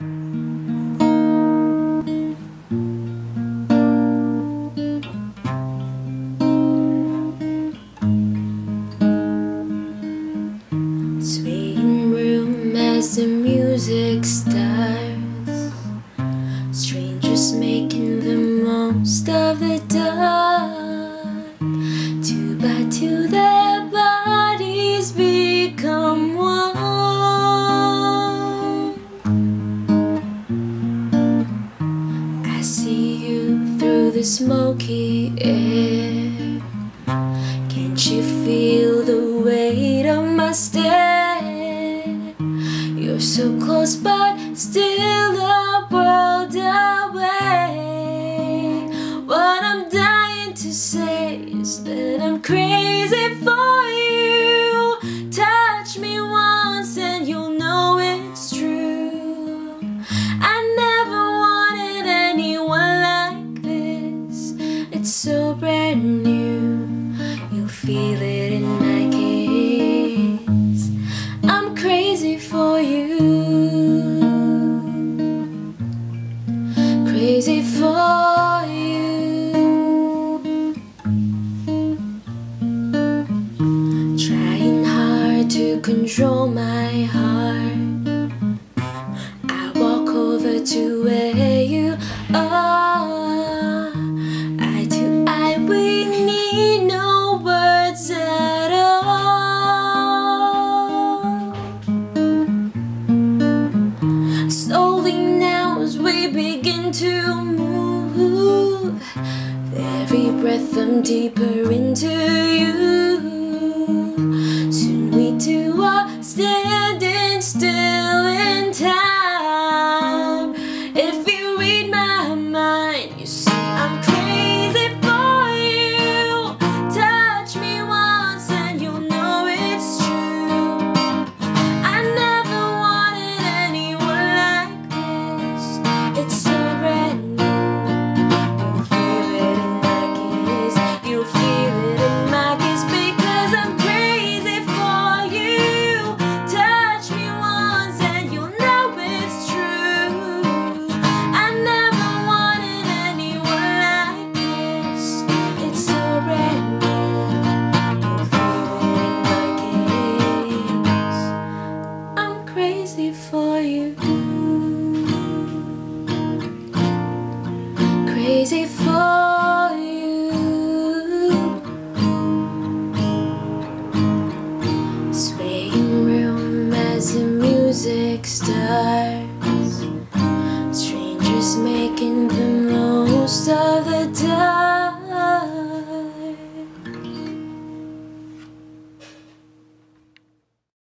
Sweet room as the music starts. you through the smoky air. Can't you feel the weight of my stare? You're so close, but still a world away. What I'm dying to say is that I'm crazy for. easy for you. Trying hard to control my heart. to move every breath I'm deeper into safe.